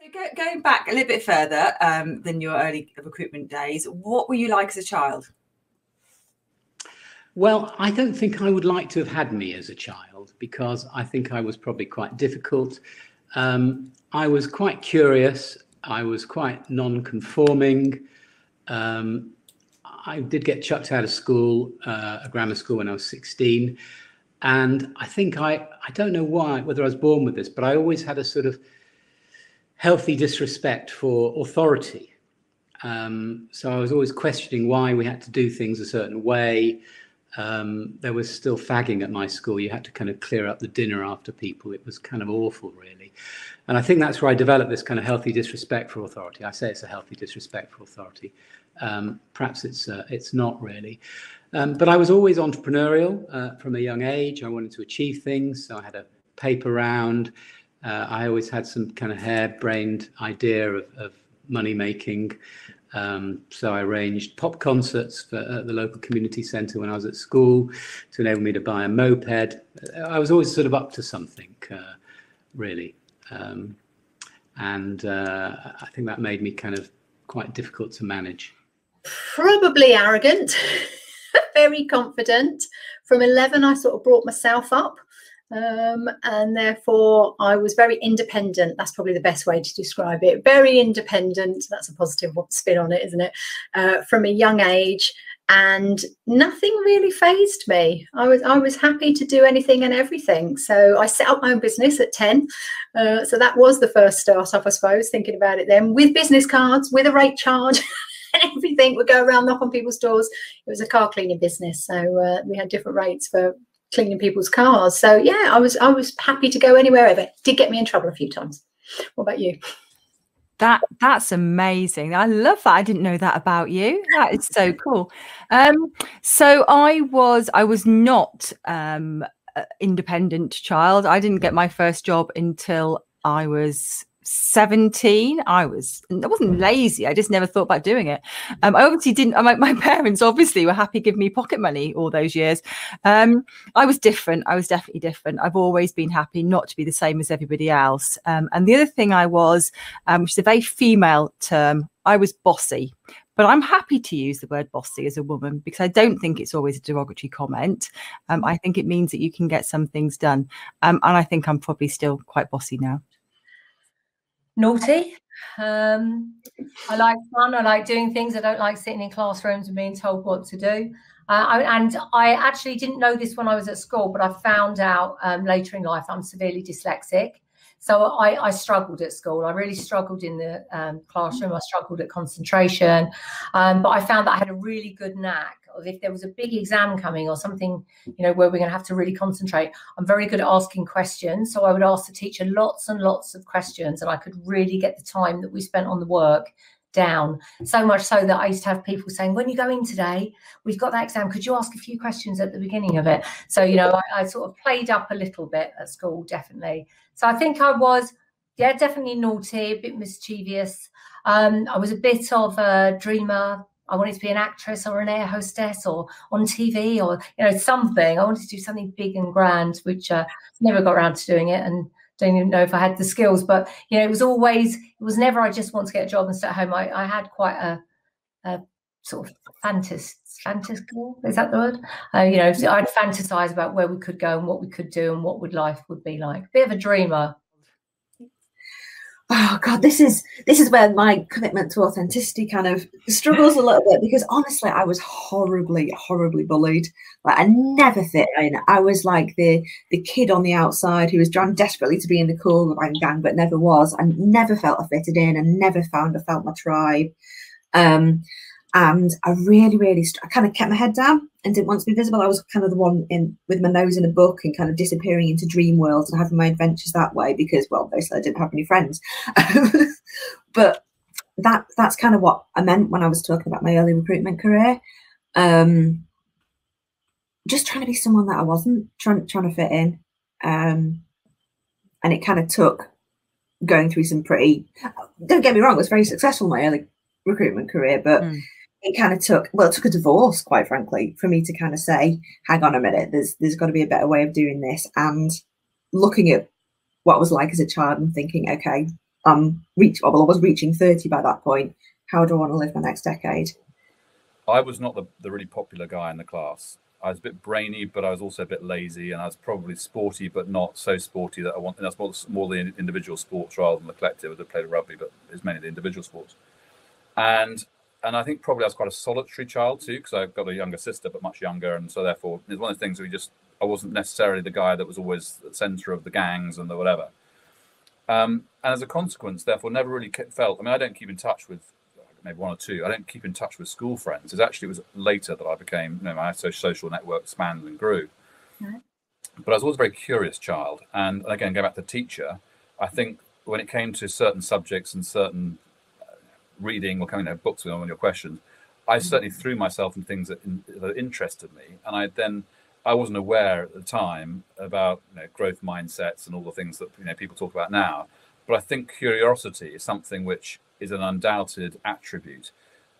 So go, going back a little bit further um, than your early recruitment days, what were you like as a child? Well, I don't think I would like to have had me as a child because I think I was probably quite difficult. Um, I was quite curious. I was quite non-conforming. Um, I did get chucked out of school, uh, a grammar school, when I was 16. And I think I, I don't know why, whether I was born with this, but I always had a sort of healthy disrespect for authority. Um, so I was always questioning why we had to do things a certain way. Um, there was still fagging at my school. You had to kind of clear up the dinner after people. It was kind of awful, really. And I think that's where I developed this kind of healthy disrespect for authority. I say it's a healthy disrespect for authority. Um, perhaps it's uh, it's not really. Um, but I was always entrepreneurial uh, from a young age. I wanted to achieve things. So I had a paper round. Uh, I always had some kind of harebrained idea of, of money making. Um, so I arranged pop concerts for, at the local community centre when I was at school to enable me to buy a moped. I was always sort of up to something, uh, really. Um, and uh, I think that made me kind of quite difficult to manage. Probably arrogant. very confident. From 11, I sort of brought myself up. Um, and therefore, I was very independent. That's probably the best way to describe it. Very independent. That's a positive spin on it, isn't it? Uh, from a young age, and nothing really fazed me. I was I was happy to do anything and everything. So I set up my own business at ten. Uh, so that was the first startup, I suppose. Thinking about it then, with business cards, with a rate charge. and everything would go around knock on people's doors. It was a car cleaning business, so uh, we had different rates for cleaning people's cars. So yeah, I was I was happy to go anywhere ever. Did get me in trouble a few times. What about you? That that's amazing. I love that. I didn't know that about you. That is so cool. Um, so I was I was not um, independent child. I didn't get my first job until I was 17 i was i wasn't lazy i just never thought about doing it. Um, i obviously didn't my, my parents obviously were happy giving me pocket money all those years. Um, i was different i was definitely different. I've always been happy not to be the same as everybody else. Um, and the other thing i was um, which is a very female term i was bossy. But I'm happy to use the word bossy as a woman because I don't think it's always a derogatory comment. Um, I think it means that you can get some things done. Um, and I think I'm probably still quite bossy now naughty. Um, I like fun. I like doing things. I don't like sitting in classrooms and being told what to do. Uh, I, and I actually didn't know this when I was at school, but I found out um, later in life I'm severely dyslexic. So I, I, struggled at school. I really struggled in the um, classroom. I struggled at concentration. Um, but I found that I had a really good knack of if there was a big exam coming or something, you know, where we're going to have to really concentrate, I'm very good at asking questions. So I would ask the teacher lots and lots of questions, and I could really get the time that we spent on the work down. So much so that I used to have people saying, when you go in today, we've got that exam. Could you ask a few questions at the beginning of it? So, you know, I, I sort of played up a little bit at school, definitely. So I think I was, yeah, definitely naughty, a bit mischievous. Um, I was a bit of a dreamer, I wanted to be an actress or an air hostess or on TV or you know something. I wanted to do something big and grand, which uh, never got around to doing it, and don't even know if I had the skills. But you know, it was always it was never. I just want to get a job and stay at home. I, I had quite a, a sort of fantasy fantastical is that the word uh, you know i'd fantasize about where we could go and what we could do and what would life would be like bit of a dreamer oh god this is this is where my commitment to authenticity kind of struggles a little bit because honestly i was horribly horribly bullied. Like i never fit in. I was like the the kid on the outside who was trying desperately to be in the cool gang but never was. And never felt i fitted in. And never found i felt my tribe. Um and I really, really, I kind of kept my head down and didn't want to be visible. I was kind of the one in with my nose in a book and kind of disappearing into dream worlds and having my adventures that way because, well, basically, I didn't have any friends. but that that's kind of what I meant when I was talking about my early recruitment career. Um, just trying to be someone that I wasn't, trying trying to fit in, um, and it kind of took going through some pretty. Don't get me wrong, it was very successful my early recruitment career, but. Mm it kind of took well it took a divorce quite frankly for me to kind of say hang on a minute there's there's got to be a better way of doing this and looking at what I was like as a child and thinking okay I'm reach well, I was reaching 30 by that point. How do I want to live my next decade? I was not the, the really popular guy in the class. I was a bit brainy, but I was also a bit lazy, and I was probably sporty, but not so sporty that I want. And that's more, more the individual sports rather than the collective. I played rugby, but it's mainly the individual sports. And and I think probably I was quite a solitary child too, because I've got a younger sister, but much younger, and so therefore it's one of the things we just I wasn't necessarily the guy that was always the centre of the gangs and the whatever. Um, and as a consequence, therefore, never really felt. I mean, I don't keep in touch with maybe one or two. I don't keep in touch with school friends. It's actually it was later that I became, you know, my social network spanned and grew. Right. But I was always a very curious child, and again, going back to teacher, I think when it came to certain subjects and certain reading or coming out books with on your questions, I mm-hmm. certainly threw myself in things that, in, that interested me, and I then I wasn't aware at the time about you know, growth mindsets and all the things that you know people talk about now. But I think curiosity is something which is an undoubted attribute.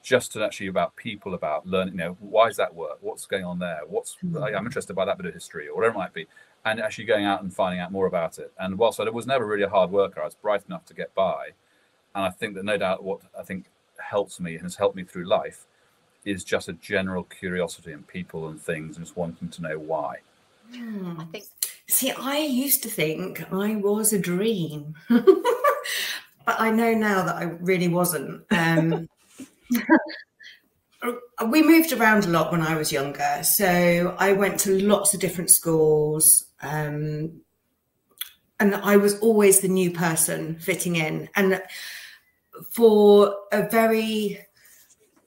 Just to actually about people about learning you know why does that work? What's going on there? What's mm-hmm. i'm interested by that bit of history or whatever it might be. And actually going out and finding out more about it. And whilst i was never really a hard worker i was bright enough to get by and i think that no doubt what i think helps me and has helped me through life is just a general curiosity in people and things and just wanting to know why mm, i think see i used to think i was a dream but I know now that I really wasn't. Um, we moved around a lot when I was younger, so I went to lots of different schools, um, and I was always the new person fitting in. And for a very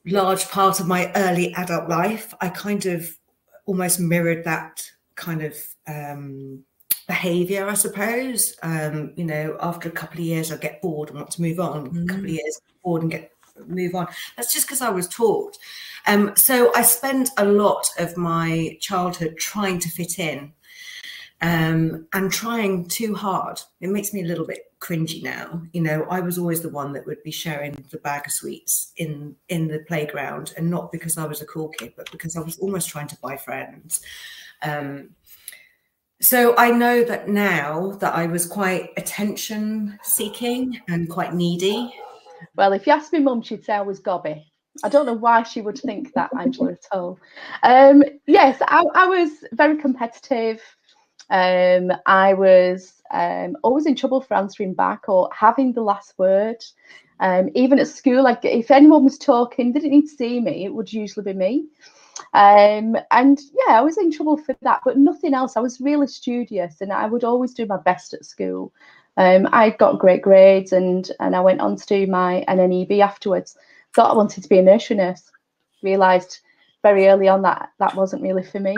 large part of my early adult life, I kind of almost mirrored that kind of um, behavior, I suppose. Um, you know, after a couple of years, I get bored and want to move on. Mm. A couple of years, bored and get move on. That's just because I was taught. Um, so I spent a lot of my childhood trying to fit in um, and trying too hard. It makes me a little bit cringy now. You know, I was always the one that would be sharing the bag of sweets in in the playground, and not because I was a cool kid, but because I was almost trying to buy friends. Um, so I know that now that I was quite attention seeking and quite needy. Well, if you ask me mum, she'd say I was gobby. I don't know why she would think that, Angela, at all. Um, yes, I, I, was very competitive. Um, I was um, always in trouble for answering back or having the last word. Um, even at school, like if anyone was talking, they didn't need to see me, it would usually be me. Um, and yeah, I was in trouble for that, but nothing else. I was really studious and I would always do my best at school. Um, I got great grades and, and I went on to do my NNEB afterwards. Thought I wanted to be a nursery nurse. Realised very early on that that wasn't really for me.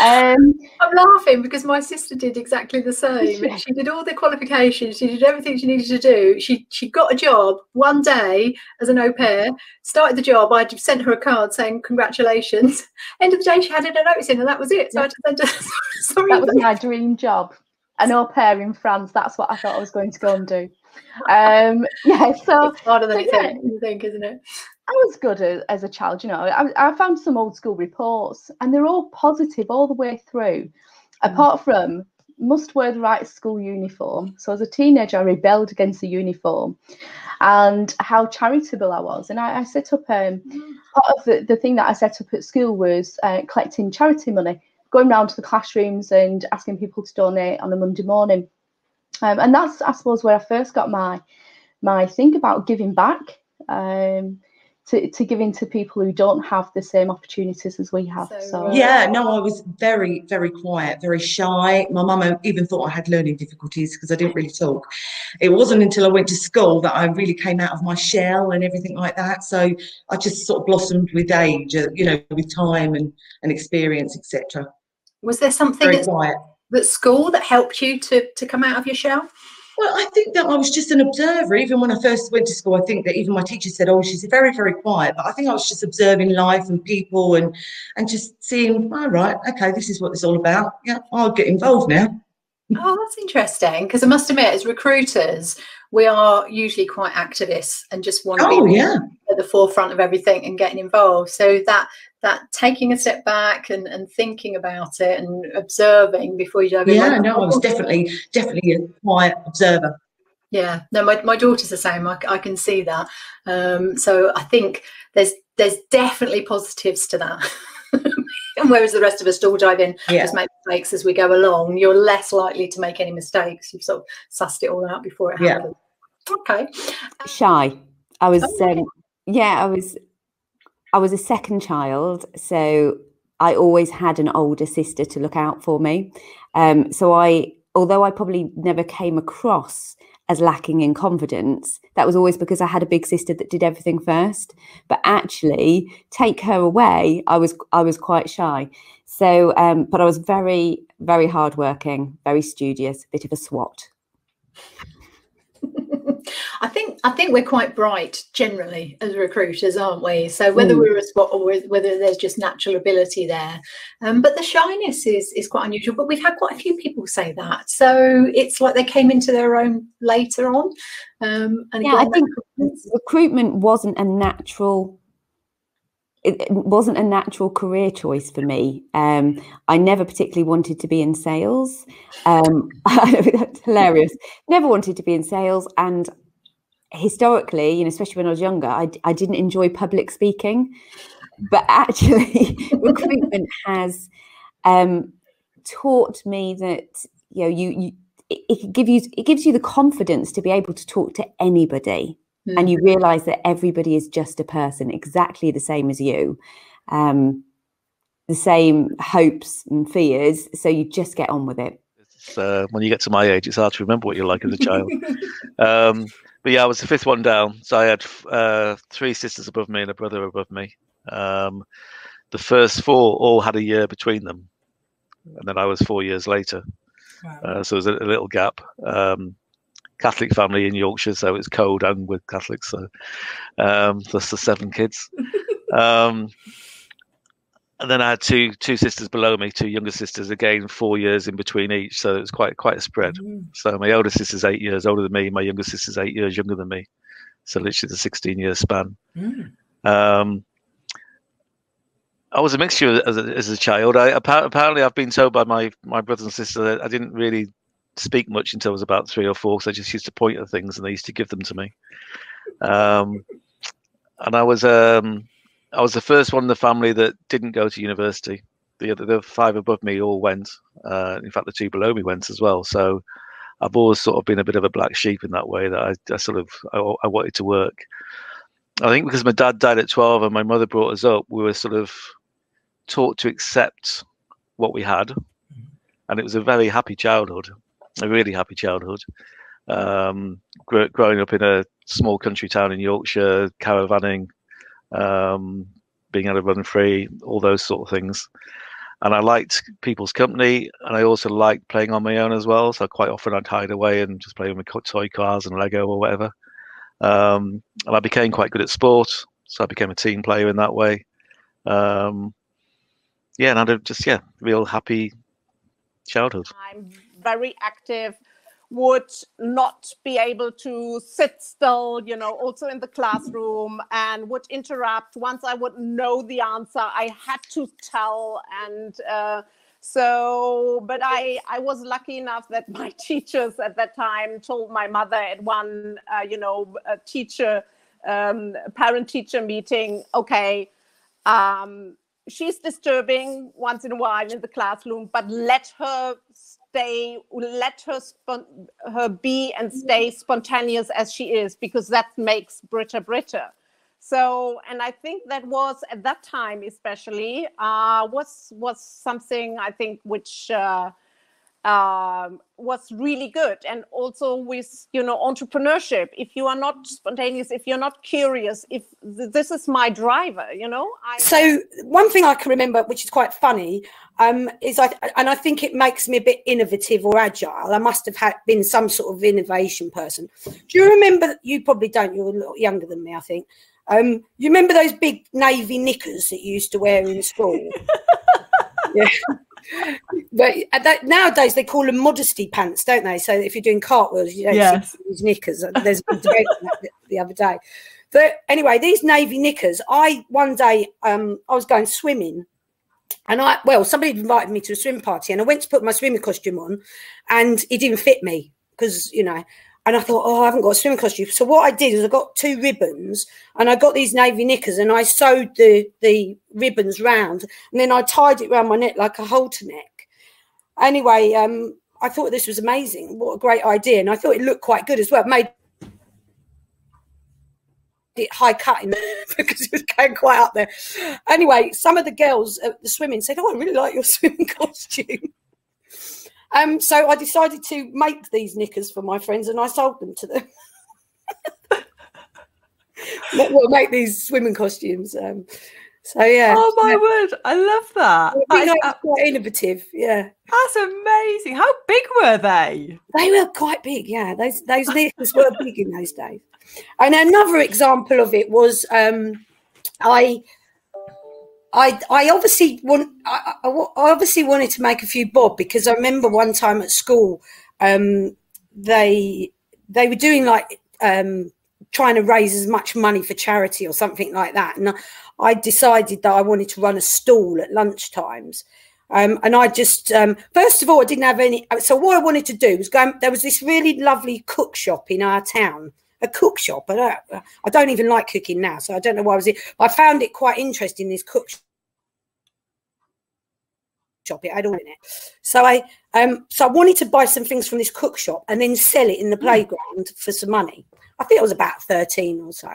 Um, I'm laughing because my sister did exactly the same. She did all the qualifications. She did everything she needed to do. She she got a job one day as an au pair. Started the job. I sent her a card saying congratulations. End of the day, she handed a notice in, and that was it. So yeah. I just sent her, sorry. That was my dream job. An au pair in France. That's what I thought I was going to go and do. Um, yeah. So it's harder than so, yeah. you think, isn't it? I was good as, as a child, you know. I, I, found some old school reports and they're all positive all the way through, mm. apart from must wear the right school uniform. So as a teenager, I rebelled against the uniform and how charitable I was. And I, I set up um, mm. part of the, the thing that I set up at school was uh, collecting charity money, going around to the classrooms and asking people to donate on a Monday morning. Um, and that's, I suppose, where I first got my my think about giving back. Um, to, to giving to people who don't have the same opportunities as we have. So, so. yeah, no, I was very, very quiet, very shy. My mum even thought I had learning difficulties because I didn't really talk. It wasn't until I went to school that I really came out of my shell and everything like that. So I just sort of blossomed with age, uh, you know, with time and, and experience, etc. Was there something very quiet. at school that helped you to to come out of your shell? Well, I think that I was just an observer. Even when I first went to school, I think that even my teacher said, "Oh, she's very, very quiet." But I think I was just observing life and people, and and just seeing, all oh, right, okay, this is what it's all about. Yeah, I'll get involved now. Oh, that's interesting. Because I must admit, as recruiters, we are usually quite activists and just want to oh, be yeah. at the forefront of everything and getting involved. So that that taking a step back and, and thinking about it and observing before you dive in. Yeah, no, I was definitely definitely a quiet observer. Yeah, no, my, my daughter's the same. I, I can see that. Um, so I think there's there's definitely positives to that. and whereas the rest of us all dive in, Yeah. just make mistakes as we go along, you're less likely to make any mistakes. You've sort of sussed it all out before it happens. Yeah. happens. Okay. shy. I was, Okay. um, yeah, I was, I was a second child, so I always had an older sister to look out for me. Um, so I, although I probably never came across as lacking in confidence, that was always because I had a big sister that did everything first. But actually, take her away, I was, I was quite shy. So, um, but I was very, very hardworking, very studious, a bit of a swot. I think I think we're quite bright generally as recruiters, aren't we? So whether Mm. we're a spot or whether there's just natural ability there, um, but the shyness is is quite unusual. But we've had quite a few people say that, so it's like they came into their own later on. Um, and Yeah, I think recruitment wasn't a natural it it wasn't a natural career choice for me. Um, I never particularly wanted to be in sales. Um, that's hilarious. Never wanted to be in sales, and historically, you know, especially when I was younger, I, I didn't enjoy public speaking. But actually, recruitment has um, taught me that you know you you it, it can give you it gives you the confidence to be able to talk to anybody and you realize that everybody is just a person exactly the same as you um the same hopes and fears so you just get on with it uh, when you get to my age, it's hard to remember what you're like as a child. um, but yeah, I was the fifth one down. So I had uh, three sisters above me and a brother above me. Um, the first four all had a year between them, and then I was four years later. Wow. Uh, so there's a, a little gap. Um, Catholic family in Yorkshire, so it's cold and with Catholics. So um, that's the seven kids. um, and then I had two two sisters below me, two younger sisters. Again, four years in between each, so it was quite quite a spread. So my older sister's eight years older than me. My younger sister's eight years younger than me. So literally the 16 year span. Mm. Um, I was a mixture as a, as a child. I apparently I've been told by my my brothers and sisters that I didn't really speak much until I was about three or four. So I just used to point at things and they used to give them to me. Um, and I was um, I was the first one in the family that didn't go to university. The other the five above me all went. Uh, in fact, the two below me went as well. So I've always sort of been a bit of a black sheep in that way that I, I sort of I, I wanted to work. I think because my dad died at 12 and my mother brought us up, we were sort of taught to accept what we had. And it was a very happy childhood, a really happy childhood. Um, gr- growing up in a small country town in Yorkshire, caravanning, um, being able to run free, all those sort of things. And I liked people's company, and I also liked playing on my own as well. So quite often I'd hide away and just play with toy cars and Lego or whatever. Um, and I became quite good at sport, so I became a team player in that way. Um, yeah, and I had just yeah, real happy childhood. I'm very active, would not be able to sit still, you know, also in the classroom and would interrupt. Once I would know the answer, I had to tell. And uh, so, but I, I was lucky enough that my teachers at that time told my mother at one, uh, you know, teacher, um, parent teacher meeting, okay, um, she's disturbing once in a while in the classroom, but let her stay, let her her be and stay spontaneous as she is, because that makes Britta Britta. So, and I think that was at that time, especially, uh, was was something I think which uh, um, was really good. And also with you know entrepreneurship, if you are not spontaneous, if you're not curious, if th- this is my driver, you know, I So one thing I can remember, which is quite funny, um, is I and I think it makes me a bit innovative or agile. I must have had been some sort of innovation person. Do you remember? You probably don't. You're a lot younger than me, I think. Um, you remember those big navy knickers that you used to wear in school? yeah. But at that, nowadays they call them modesty pants, don't they? So if you're doing cartwheels, you don't Yes. see these knickers. There's a debate on that the- the other day. But anyway, these navy knickers. I one day um, I was going swimming, and I well somebody invited me to a swim party, and I went to put my swimming costume on, and it didn't fit me because you know. And I thought, oh, I haven't got a swimming costume. So what I did was I got two ribbons and I got these navy knickers and I sewed the the ribbons round and then I tied it around my neck like a halter neck. Anyway, um, I thought this was amazing. What a great idea. And I thought it looked quite good as well. It made it high cutting because it was going quite up there. Anyway, some of the girls at the swimming said, Oh, I really like your swimming costume. Um, so I decided to make these knickers for my friends and I sold them to them. we'll make these swimming costumes. Um, so yeah. Oh my yeah. word! I love that. That is quite innovative. Yeah. That's amazing. How big were they? They were quite big. Yeah, those those knickers were big in those days. And another example of it was um, I I, I obviously want I, I, obviously wanted to make a few bob because I remember one time at school um, they they were doing like um, trying to raise as much money for charity or something like that and I decided that I wanted to run a stall at lunch times um, and I just um, first of all I didn't have any so what I wanted to do was go there was this really lovely cook shop in our town a cook shop. I don't, I don't even like cooking now, so I don't know why I was it. I found it quite interesting. This cook shop. It had all in it. So I um so I wanted to buy some things from this cook shop and then sell it in the hmm. playground for some money. I think it was about 13 or so.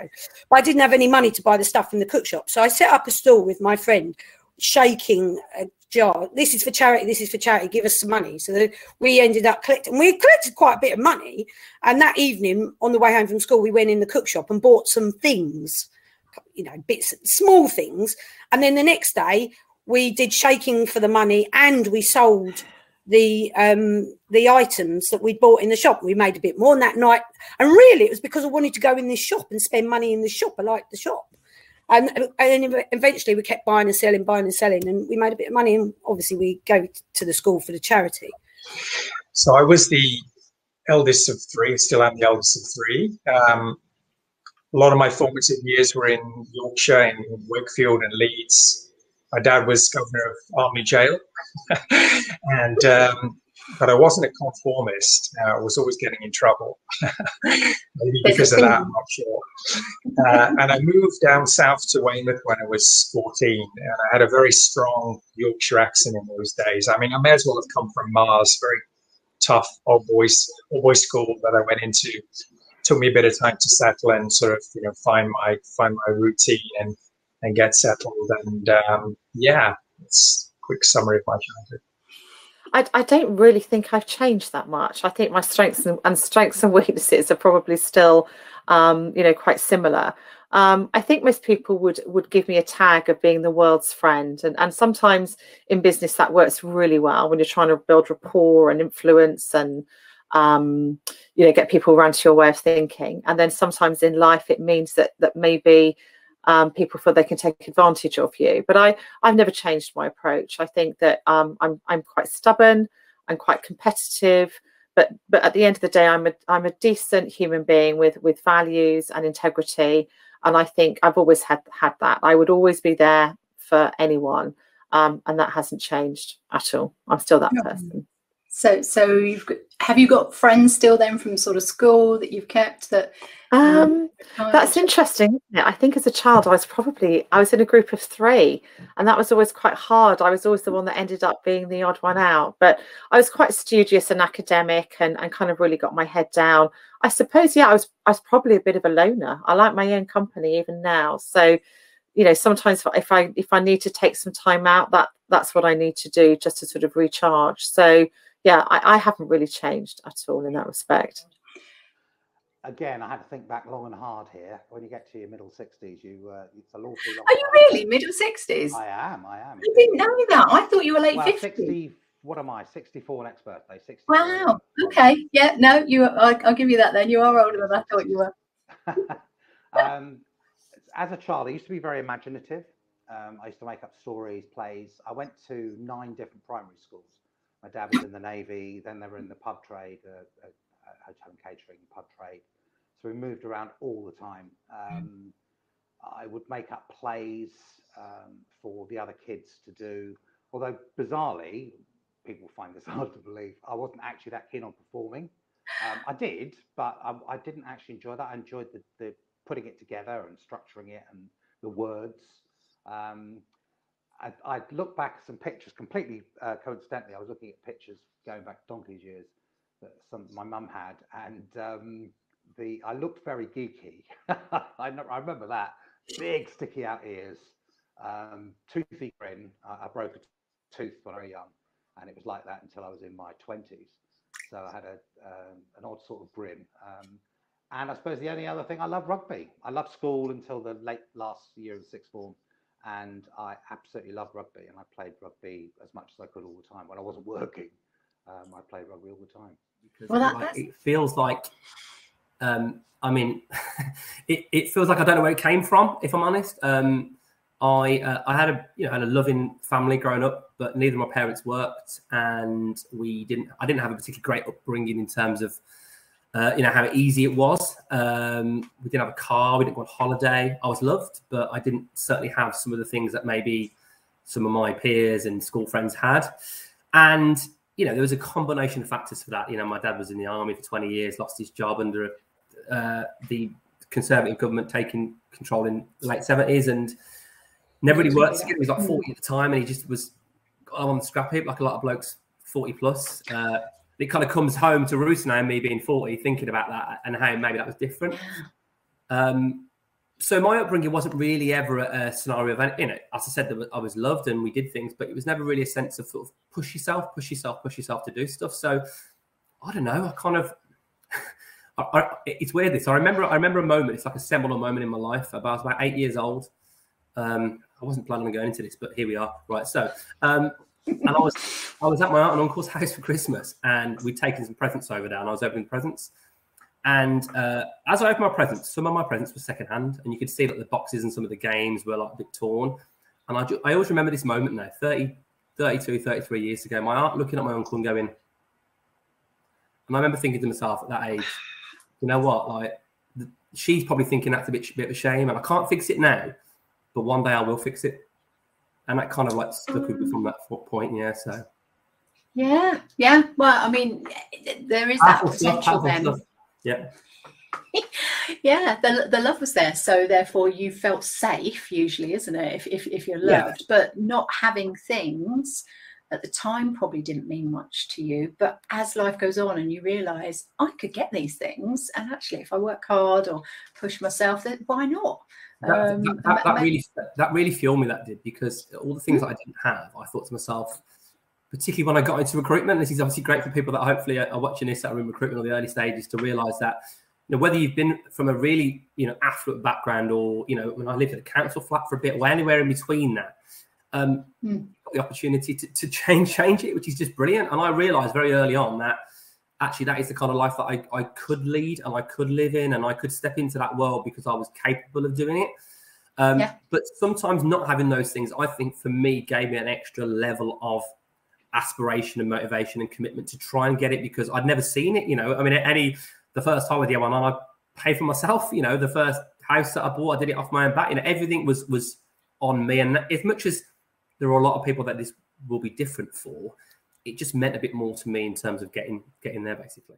But I didn't have any money to buy the stuff in the cook shop. So I set up a stall with my friend, shaking a jar. This is for charity, this is for charity, give us some money. So we ended up collecting, we collected quite a bit of money. And that evening, on the way home from school, we went in the cook shop and bought some things, you know, bits, small things. And then the next day, we did shaking for the money and we sold the um the items that we bought in the shop. We made a bit more on that night. And really it was because i wanted to go in this shop and spend money in the shop. I liked the shop. And and eventually we kept buying and selling buying and selling and we made a bit of money. And obviously we go to the school for the charity. So i was the eldest of three still am the eldest of three. Um, a lot of my formative years were in yorkshire in wakefield and leeds my dad was governor of Armley Jail, and um, but I wasn't a conformist. Uh, I was always getting in trouble, maybe because of that. I'm not sure. Uh, and I moved down south to Weymouth when I was 14, and I had a very strong Yorkshire accent in those days. I mean, I may as well have come from Mars, very tough old boys old boys school that I went into. Took me a bit of time to settle and sort of you know find my find my routine and and get settled. And um, yeah, it's a quick summary of my childhood. I, I, don't really think I've changed that much. I think my strengths and, and strengths and weaknesses are probably still, um, you know, quite similar. Um, I think most people would would give me a tag of being the world's friend, and and sometimes in business that works really well when you're trying to build rapport and influence and um, you know get people around to your way of thinking. And then sometimes in life it means that that maybe um, people feel they can take advantage of you. But I, I've never changed my approach. I think that um, I'm, I'm quite stubborn. I'm quite competitive. But, but at the end of the day, I'm a, I'm a decent human being with, with values and integrity. And I think I've always had, had that. I would always be there for anyone. Um, and that hasn't changed at all. I'm still that person. So, so you've got, have you got friends still then from sort of school that you've kept that? Um, um that's interesting. I think as a child, I was probably I was in a group of three, and that was always quite hard. I was always the one that ended up being the odd one out, but I was quite studious and academic, and and kind of really got my head down. I suppose, yeah, I was I was probably a bit of a loner. I like my own company even now, so you know sometimes if i if i need to take some time out that that's what i need to do just to sort of recharge so yeah, I, I haven't really changed at all in that respect. Again, I had to think back long and hard here. When you get to your middle sixties, you uh, it's a awful long. Are you really middle sixties? I am. I am. I didn't know that. I thought you were late well, 50. What am I? Sixty-four next birthday. 60. Wow. Okay. Yeah. No, you. I, will give you that. Then you are older than I thought you were. um, as a child, I used to be very imaginative. Um, I used to make up stories, plays. I went to nine different primary schools. My dad was in the Navy, then they were in the pub trade, uh, uh, hotel and catering, pub trade. So we moved around all the time. Mm. Um, I would make up plays um, for the other kids to do. Although bizarrely, people find this hard to believe, I wasn't actually that keen on performing. Um, I did, but I, I, didn't actually enjoy that. I enjoyed the, the putting it together and structuring it and the words. Um, I, I look back at some pictures completely uh, coincidentally. I was looking at pictures going back donkey's years that some my mum had, and um, the I looked very geeky. I, I remember that big sticky out ears, um, toothy grin. I, I, broke a tooth when I was young, and it was like that until I was in my twenties. So I had a um, an odd sort of grin. Um, and I suppose the only other thing I love rugby. I loved school until the late last year of sixth form, and I absolutely loved rugby. And I played rugby as much as I could all the time when I wasn't working. Um, I played rugby all the time. Because well, that, like, it feels like um, I mean, it, it feels like I don't know where it came from. If I'm honest, um, I uh, I had a you know had a loving family growing up, but neither of my parents worked, and we didn't. I didn't have a particularly great upbringing in terms of uh, you know how easy it was. Um, we didn't have a car. We didn't go on holiday. I was loved, but I didn't certainly have some of the things that maybe some of my peers and school friends had. And you know, there was a combination of factors for that. You know, my dad was in the army for 20 years, lost his job under uh, the Conservative government taking control in the late seventies and never really worked. Again. He was like forty at the time, and he just was on the scrap heap like a lot of blokes forty plus. Uh, it kind of comes home to roost now, me being forty, thinking about that and how maybe that was different. Um, so my upbringing wasn't really ever a, a scenario of you know, as I said, that I was loved and we did things, but it was never really a sense of sort of push yourself, push yourself, push yourself to do stuff. So I don't know. I kind of I, I, it's weird. This I remember. I remember a moment. It's like a seminal moment in my life. About I was about eight years old. Um, I wasn't planning on going into this, but here we are. Right. So, um, and I was I was at my aunt and uncle's house for Christmas, and we'd taken some presents over there, and I was opening presents. And uh, as I opened my presents, some of my presents were secondhand, and you could see that the boxes and some of the games were like a bit torn. And I, I always remember this moment now, 30, 32, 33 years ago, my aunt looking at my uncle and going, and I remember thinking to myself at that age, you know what? Like, she's probably thinking that's a bit, bit of a shame, and I can't fix it now, but one day I will fix it. And that kind of like stuck with me from um, that point. Yeah. So. Yeah. Yeah. Well, I mean, there is that potential stuff, then. Stuff. Yeah. yeah, the, the love was there. So therefore you felt safe, usually, isn't it? If, if, if you're loved, yeah. but not having things at the time probably didn't mean much to you but as life goes on and you realize i could get these things and actually if i work hard or push myself then why not um, that, that, that really that really fueled me that did because all the things that i didn't have i thought to myself particularly when i got into recruitment this is obviously great for people that hopefully are, watching this that are in recruitment or the early stages to realize that you know, whether you've been from a really you know affluent background or you know when i lived at a council flat for a bit or anywhere in between that um, mm. got the opportunity to, to change change it, which is just brilliant. And I realized very early on that actually that is the kind of life that I, I could lead and I could live in and I could step into that world because I was capable of doing it. Um, yeah. But sometimes not having those things, I think for me, gave me an extra level of aspiration and motivation and commitment to try and get it because I'd never seen it. You know, I mean, any the first time with the M1, I paid for myself. You know, the first house that I bought, I did it off my own back. You know, everything was was on me. And as much as there are a lot of people that this will be different for. It just meant a bit more to me in terms of getting getting there, basically.